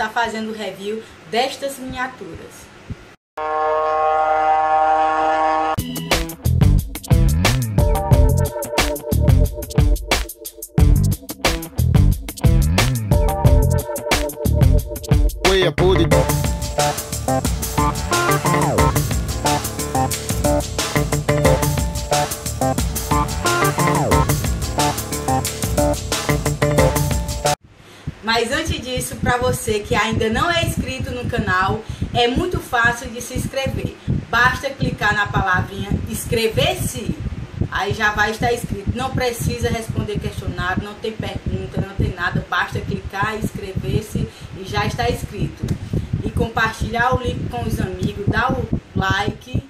estar fazendo o review destas miniaturas. Mas antes disso, para você que ainda não é inscrito no canal, é muito fácil de se inscrever. Basta clicar na palavrinha inscrever-se, aí já vai estar inscrito. Não precisa responder questionário, não tem pergunta, não tem nada. Basta clicar, inscrever-se e já está inscrito. E compartilhar o link com os amigos, dar o like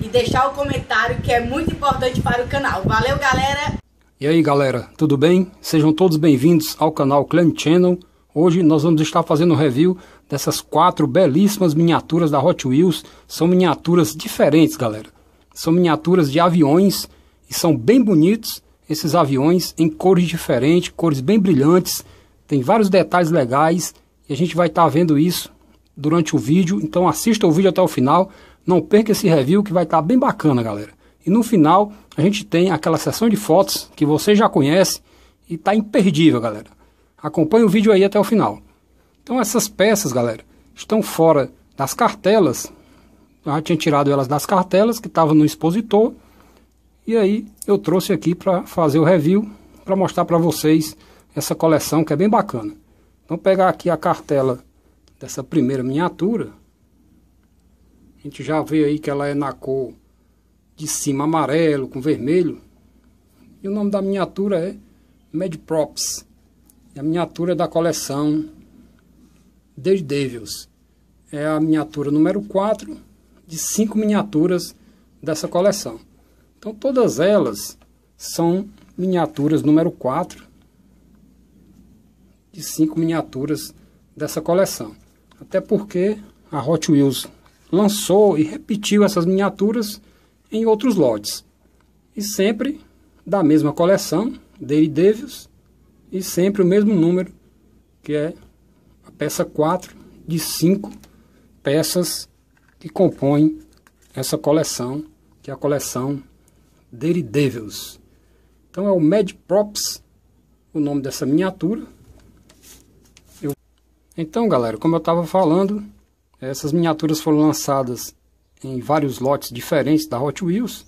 e deixar o comentário que é muito importante para o canal. Valeu, galera! E aí galera, tudo bem? Sejam todos bem-vindos ao canal Clan Channel. Hoje nós vamos estar fazendo um review dessas quatro belíssimas miniaturas da Hot Wheels. São miniaturas diferentes, galera. São miniaturas de aviões e são bem bonitos esses aviões em cores diferentes, cores bem brilhantes. Tem vários detalhes legais e a gente vai estar vendo isso durante o vídeo. Então assista o vídeo até o final. Não perca esse review que vai estar bem bacana, galera. E no final a gente tem aquela sessão de fotos que você já conhece e está imperdível, galera. Acompanhe o vídeo aí até o final. Então essas peças, galera, estão fora das cartelas. Eu já tinha tirado elas das cartelas que estavam no expositor. E aí eu trouxe aqui para fazer o review, para mostrar para vocês essa coleção que é bem bacana. Então pegar aqui a cartela dessa primeira miniatura. A gente já vê aí que ela é na cor de cima amarelo com vermelho. E o nome da miniatura é Mad Props. E a miniatura é da coleção The Devils. É a miniatura número 4 de cinco miniaturas dessa coleção. Então todas elas são miniaturas número 4 de cinco miniaturas dessa coleção. Até porque a Hot Wheels lançou e repetiu essas miniaturas em outros lotes. E sempre da mesma coleção, Daily Devils, e sempre o mesmo número, que é a peça 4 de 5 peças que compõem essa coleção, que é a coleção Daily Devils. Então é o Mad Props, o nome dessa miniatura. Eu... Então, galera, como eu estava falando, essas miniaturas foram lançadas em vários lotes diferentes da Hot Wheels.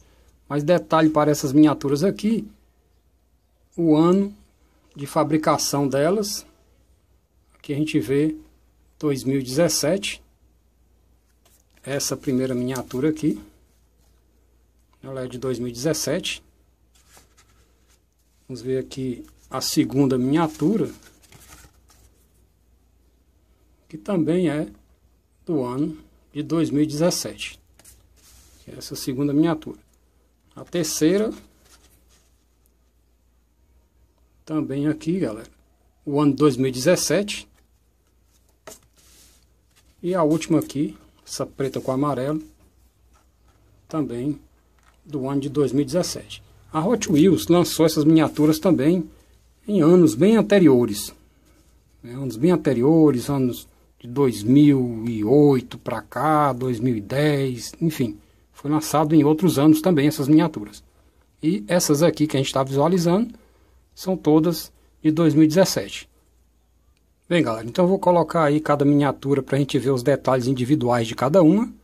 Mas detalhe para essas miniaturas aqui, o ano de fabricação delas. Aqui a gente vê 2017. Essa primeira miniatura aqui. Ela é de 2017. Vamos ver aqui a segunda miniatura. Que também é do ano de 2017. Que é essa segunda miniatura. A terceira, também aqui, galera, o ano 2017. E a última aqui, essa preta com amarelo, também do ano de 2017. A Hot Wheels lançou essas miniaturas também em anos bem anteriores. Né, anos bem anteriores, anos de 2008 para cá, 2010, enfim. Foi lançado em outros anos também essas miniaturas. E essas aqui que a gente está visualizando são todas de 2017. Bem, galera, então eu vou colocar aí cada miniatura para a gente ver os detalhes individuais de cada uma. Vou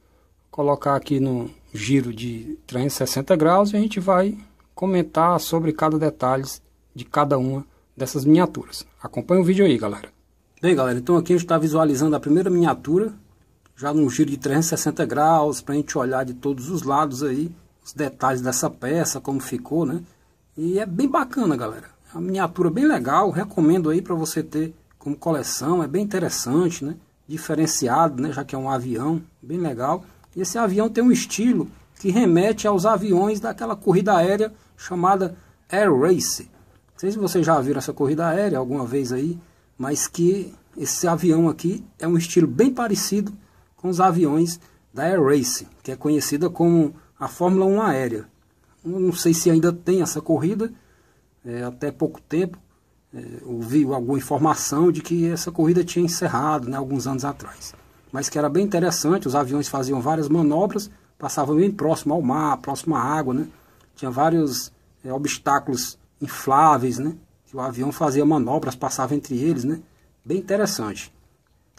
colocar aqui no giro de 360 graus e a gente vai comentar sobre cada detalhe de cada uma dessas miniaturas. Acompanhe o vídeo aí, galera. Bem, galera, então aqui a gente está visualizando a primeira miniatura, já num giro de 360 graus, para a gente olhar de todos os lados aí, os detalhes dessa peça, como ficou, né? E é bem bacana, galera. É uma miniatura bem legal, recomendo aí para você ter como coleção, é bem interessante, né? Diferenciado, né? Já que é um avião, bem legal. E esse avião tem um estilo que remete aos aviões daquela corrida aérea chamada Air Race. Não sei se vocês já viram essa corrida aérea alguma vez aí, mas que esse avião aqui é um estilo bem parecido com os aviões da Air Race, que é conhecida como a Fórmula 1 aérea. Não sei se ainda tem essa corrida, é, até pouco tempo é, ouviu alguma informação de que essa corrida tinha encerrado né, alguns anos atrás. Mas que era bem interessante, os aviões faziam várias manobras, passavam bem próximo ao mar, próximo à água, né? Tinha vários é, obstáculos infláveis, né? Que o avião fazia manobras, passava entre eles, né? Bem interessante.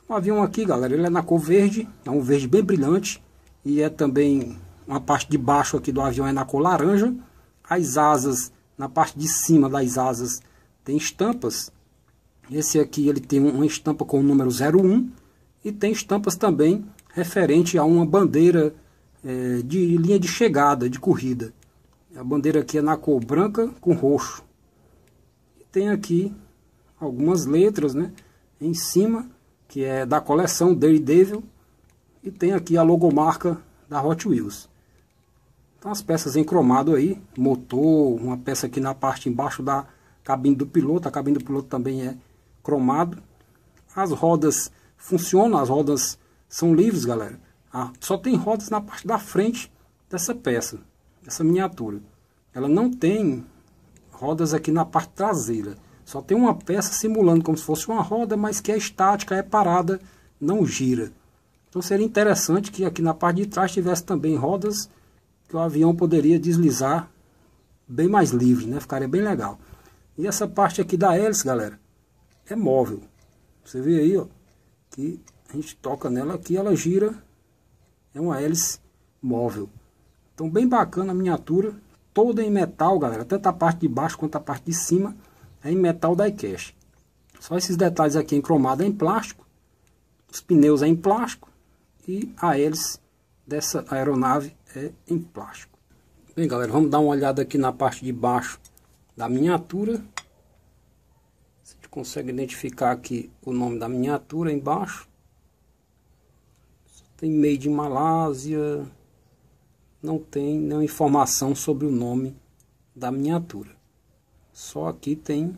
O avião aqui, galera, ele é na cor verde, é um verde bem brilhante e é também uma parte de baixo aqui do avião é na cor laranja. As asas, na parte de cima das asas tem estampas. Esse aqui ele tem uma estampa com o número 01 e tem estampas também referente a uma bandeira é, de linha de chegada, de corrida. A bandeira aqui é na cor branca com roxo. E tem aqui algumas letras né, em cima, que é da coleção Daredevil. E tem aqui a logomarca da Hot Wheels. Então as peças em cromado aí, motor, uma peça aqui na parte embaixo da cabine do piloto, a cabine do piloto também é cromado. As rodas funcionam, as rodas são livres, galera. Ah, só tem rodas na parte da frente dessa peça, dessa miniatura. Ela não tem rodas aqui na parte traseira. Só tem uma peça simulando como se fosse uma roda, mas que é estática, é parada, não gira. Então seria interessante que aqui na parte de trás tivesse também rodas que o avião poderia deslizar bem mais livre, né? Ficaria bem legal. E essa parte aqui da hélice, galera, é móvel. Você vê aí, ó, que a gente toca nela aqui, ela gira. É uma hélice móvel. Então, bem bacana a miniatura, toda em metal, galera. Tanto a parte de baixo quanto a parte de cima em metal diecast. Só esses detalhes aqui em cromado é em plástico. Os pneus é em plástico. E a hélice dessa aeronave é em plástico. Bem, galera, vamos dar uma olhada aqui na parte de baixo da miniatura. Você consegue identificar aqui o nome da miniatura embaixo. Tem Made in Malásia. Não tem nenhuma informação sobre o nome da miniatura. Só aqui tem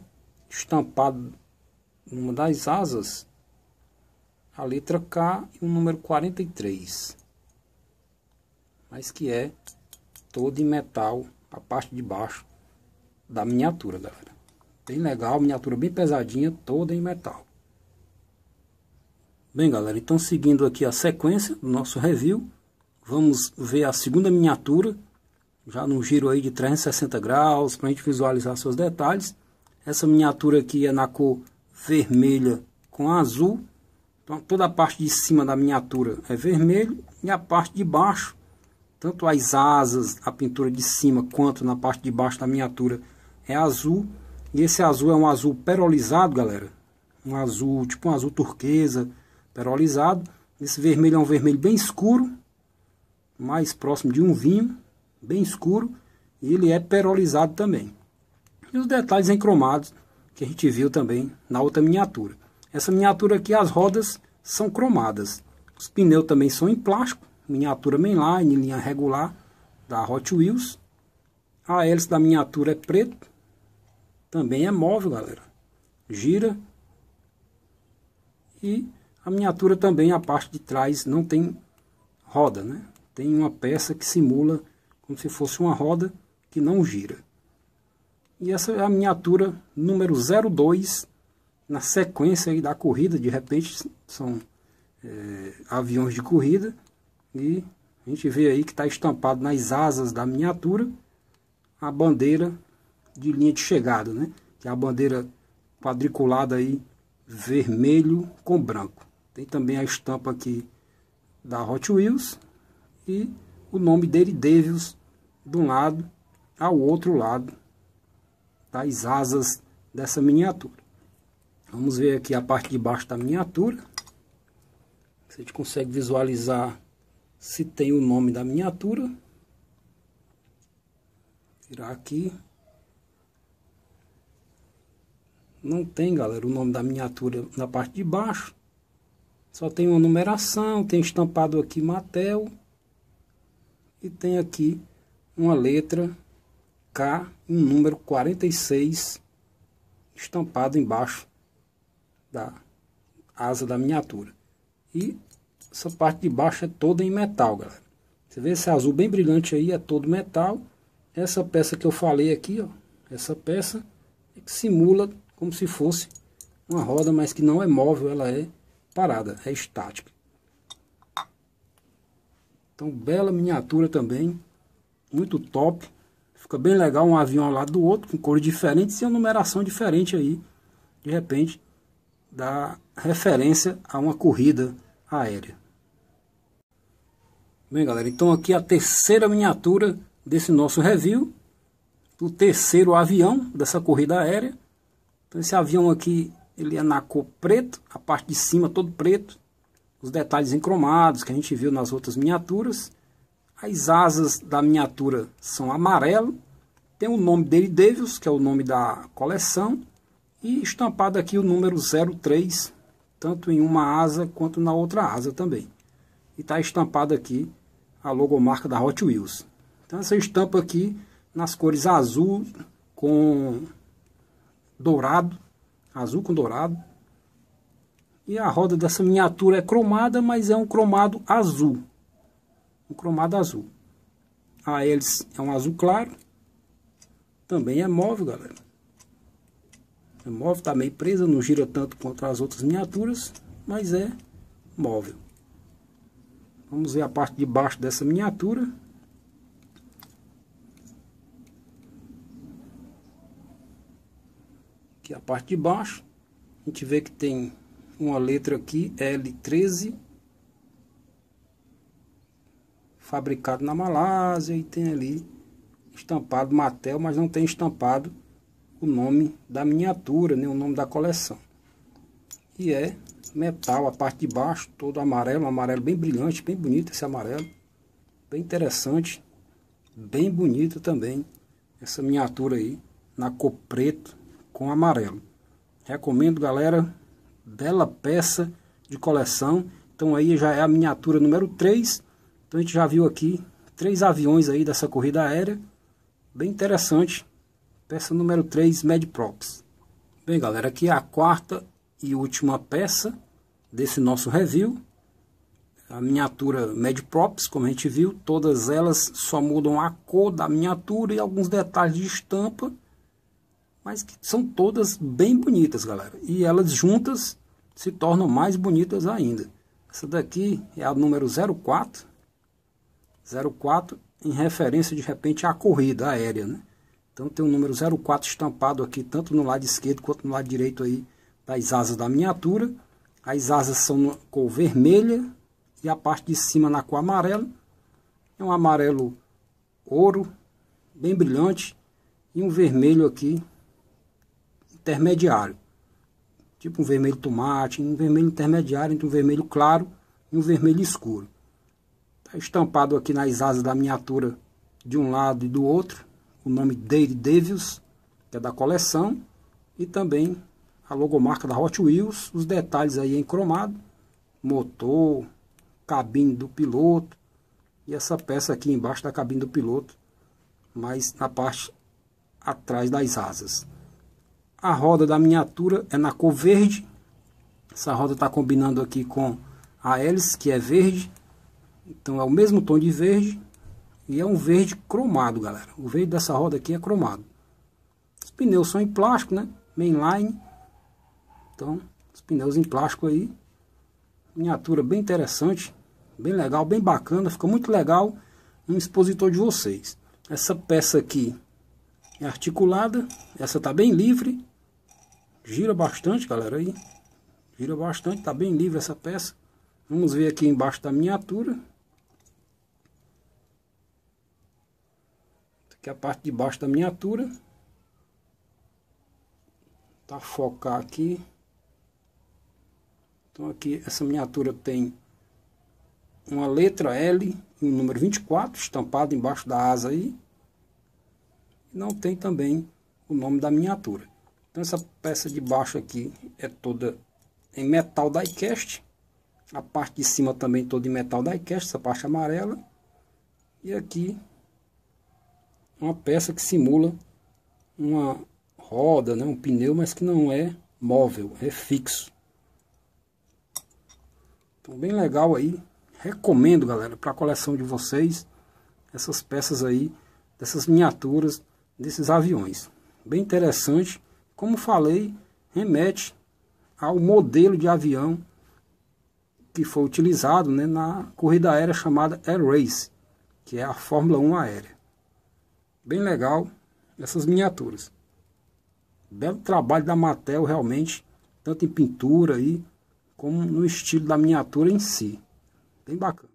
estampado numa das asas a letra K e o número 43. Mas que é todo em metal, a parte de baixo da miniatura, galera. Bem legal, miniatura bem pesadinha, toda em metal. Bem, galera, então seguindo aqui a sequência do nosso review, vamos ver a segunda miniatura, já num giro aí de 360 graus, para a gente visualizar seus detalhes. Essa miniatura aqui é na cor vermelha com azul. Então, toda a parte de cima da miniatura é vermelho e a parte de baixo, tanto as asas, a pintura de cima, quanto na parte de baixo da miniatura é azul. E esse azul é um azul perolizado, galera. Um azul, tipo um azul turquesa, perolizado. Esse vermelho é um vermelho bem escuro, mais próximo de um vinho, bem escuro. E ele é perolizado também. E os detalhes encromados que a gente viu também na outra miniatura. Essa miniatura aqui, as rodas são cromadas. Os pneus também são em plástico, miniatura mainline, linha regular da Hot Wheels. A hélice da miniatura é preto, também é móvel, galera. Gira. E a miniatura também, a parte de trás, não tem roda, né? Tem uma peça que simula como se fosse uma roda que não gira. E essa é a miniatura número 02, na sequência da corrida, de repente são é, aviões de corrida, e a gente vê aí que está estampado nas asas da miniatura a bandeira de linha de chegada, né? Que é a bandeira quadriculada aí, vermelho com branco. Tem também a estampa aqui da Hot Wheels e o nome dele, Devils, de um lado ao outro lado das asas dessa miniatura. Vamos ver aqui a parte de baixo da miniatura. A gente consegue visualizar se tem o nome da miniatura. Tirar aqui. Não tem, galera, o nome da miniatura na parte de baixo. Só tem uma numeração, tem estampado aqui Matel. E tem aqui uma letra K, um número 46, estampado embaixo da asa da miniatura. E essa parte de baixo é toda em metal, galera. Você vê esse azul bem brilhante aí, é todo metal. Essa peça que eu falei aqui, ó, essa peça é que simula como se fosse uma roda, mas que não é móvel, ela é parada, é estática. Então, bela miniatura também, muito top. Fica bem legal um avião ao lado do outro, com cores diferentes e uma numeração diferente aí. De repente, dá referência a uma corrida aérea. Bem, galera, então aqui a terceira miniatura desse nosso review. O terceiro avião dessa corrida aérea. Então esse avião aqui, ele é na cor preto, a parte de cima todo preto. Os detalhes encromados que a gente viu nas outras miniaturas. As asas da miniatura são amarelo. Tem o nome dele, Davis, que é o nome da coleção. E estampado aqui o número 03, tanto em uma asa quanto na outra asa também. E está estampado aqui a logomarca da Hot Wheels. Então essa estampa aqui nas cores azul com dourado, azul com dourado. E a roda dessa miniatura é cromada, mas é um cromado azul. Um cromado azul. A hélice é um azul claro. Também é móvel, galera. É móvel, está meio presa, não gira tanto quanto as outras miniaturas, mas é móvel. Vamos ver a parte de baixo dessa miniatura. Aqui a parte de baixo. A gente vê que tem uma letra aqui, L13. Fabricado na Malásia e tem ali estampado Mattel, mas não tem estampado o nome da miniatura, nem o nome da coleção. E é metal, a parte de baixo, todo amarelo, um amarelo bem brilhante, bem bonito esse amarelo. Bem interessante, bem bonito também essa miniatura aí, na cor preto com amarelo. Recomendo, galera, bela peça de coleção. Então aí já é a miniatura número 3. Então a gente já viu aqui três aviões aí dessa corrida aérea. Bem interessante. Peça número 3, Medprops. Bem, galera, aqui é a quarta e última peça desse nosso review. A miniatura Medprops, como a gente viu, todas elas só mudam a cor da miniatura e alguns detalhes de estampa, mas que são todas bem bonitas, galera. E elas juntas se tornam mais bonitas ainda. Essa daqui é a número 04, 04 em referência de repente à corrida aérea, né? Então tem o número 04 estampado aqui, tanto no lado esquerdo quanto no lado direito aí das asas da miniatura. As asas são na cor vermelha e a parte de cima na cor amarela. É um amarelo ouro, bem brilhante, e um vermelho aqui intermediário. Tipo um vermelho tomate, um vermelho intermediário entre um vermelho claro e um vermelho escuro. Estampado aqui nas asas da miniatura de um lado e do outro o nome Dade Davis, que é da coleção, e também a logomarca da Hot Wheels, os detalhes aí em cromado, motor, cabine do piloto, e essa peça aqui embaixo da cabine do piloto, mas na parte atrás das asas. A roda da miniatura é na cor verde, essa roda está combinando aqui com a hélice, que é verde, então é o mesmo tom de verde, e é um verde cromado, galera. O verde dessa roda aqui é cromado. Os pneus são em plástico, né? Mainline. Então, os pneus em plástico aí. Miniatura bem interessante. Bem legal, bem bacana. Fica muito legal no expositor de vocês. Essa peça aqui é articulada. Essa tá bem livre. Gira bastante, galera, aí. Gira bastante, tá bem livre essa peça. Vamos ver aqui embaixo da miniatura. Que é a parte de baixo da miniatura. Tá focar aqui. Então aqui essa miniatura tem uma letra L e um número 24 estampado embaixo da asa aí. Não tem também o nome da miniatura. Então essa peça de baixo aqui é toda em metal diecast. A parte de cima também toda em metal diecast, essa parte amarela. E aqui uma peça que simula uma roda, né, um pneu, mas que não é móvel, é fixo. Então bem legal aí, recomendo galera para a coleção de vocês essas peças aí, dessas miniaturas desses aviões. Bem interessante, como falei, remete ao modelo de avião que foi utilizado né, na corrida aérea chamada Air Race, que é a Fórmula 1 aérea. Bem legal essas miniaturas. Belo trabalho da Mattel realmente, tanto em pintura aí, como no estilo da miniatura em si. Bem bacana.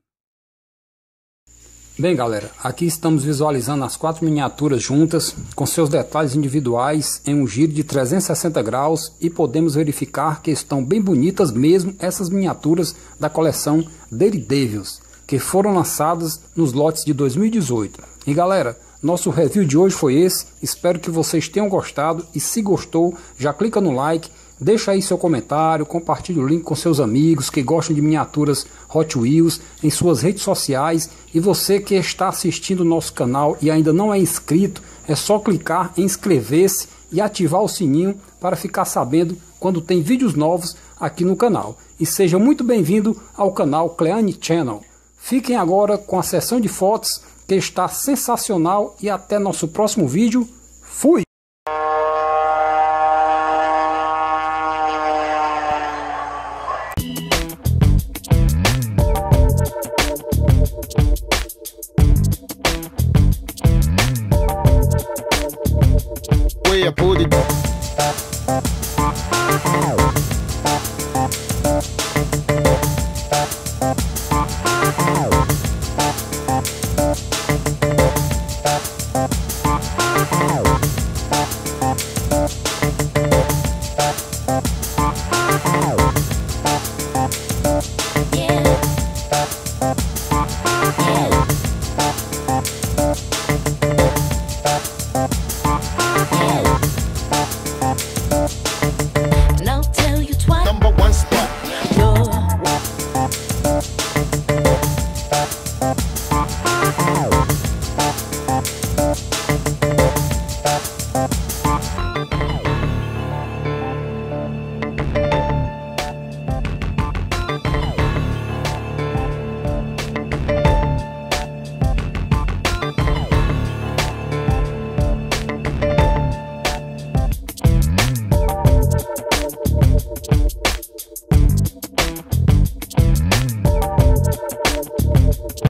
Bem, galera, aqui estamos visualizando as quatro miniaturas juntas, com seus detalhes individuais em um giro de 360 graus e podemos verificar que estão bem bonitas mesmo essas miniaturas da coleção Daredevils, que foram lançadas nos lotes de 2018. E galera, nosso review de hoje foi esse, espero que vocês tenham gostado e se gostou, já clica no like Deixa aí seu comentário, compartilhe o link com seus amigos que gostam de miniaturas Hot Wheels em suas redes sociais. E você que está assistindo o nosso canal e ainda não é inscrito, é só clicar em inscrever-se e ativar o sininho para ficar sabendo quando tem vídeos novos aqui no canal. E seja muito bem-vindo ao canal Cleane Channel. Fiquem agora com a sessão de fotos está sensacional e até nosso próximo vídeo. Fui!